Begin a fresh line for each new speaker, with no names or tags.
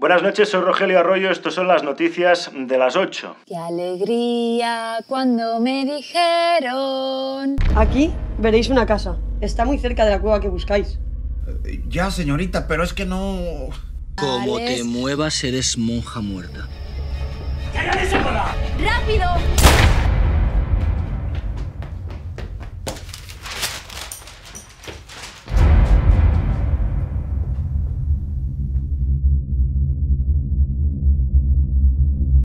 Buenas noches, soy Rogelio Arroyo. estas son las noticias de las 8.
Qué alegría cuando me dijeron.
Aquí veréis una casa. Está muy cerca de la cueva que buscáis.
Ya, señorita, pero es que no...
Como te muevas, eres monja muerta.